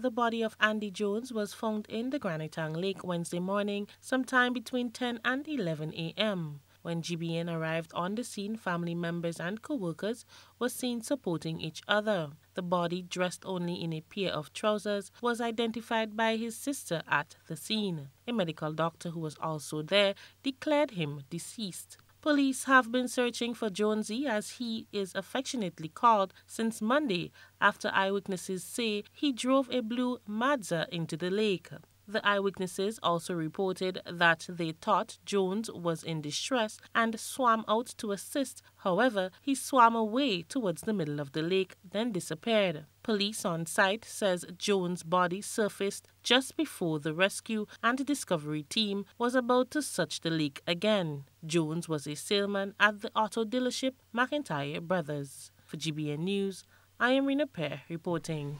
the body of Andy Jones was found in the Grand Etang Lake Wednesday morning, sometime between 10 and 11 a.m. When GBN arrived on the scene, family members and co-workers were seen supporting each other. The body, dressed only in a pair of trousers, was identified by his sister at the scene. A medical doctor who was also there declared him deceased. Police have been searching for Jonesy, as he is affectionately called, since Monday after eyewitnesses say he drove a blue Mazda into the lake. The eyewitnesses also reported that they thought Jones was in distress and swam out to assist. However, he swam away towards the middle of the lake, then disappeared. Police on site says Jones' body surfaced just before the rescue and discovery team was about to search the lake again. Jones was a salesman at the auto dealership McIntyre Brothers. For GBN News, I am Rena Pear reporting.